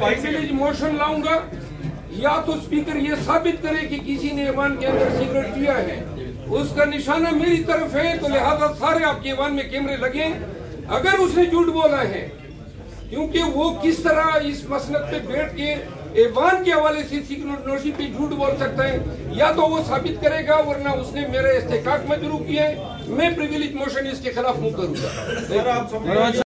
Privilege motion लाऊँगा, या तो स्पीकर ये साबित करे कि किसी ने ईवान के अंदर सिगरेट पिया है। उसका निशाना मेरी तरफ़ है तो लिहाजा सारे आपके ईवान में कैमरे लगे अगर उसने झूठ बोला है, क्योंकि वो किस तरह इस मसनत पे बैठ के ईवान के हवाले से सिगरेट नोशी पे झूठ बोल सकता है, या तो वो साबित करेगा, वरना उसने मेरे इस्तेकाक में शुरू किया है। मैं प्रिविलेज मोशन इसके खिलाफ मुँह करूँगा।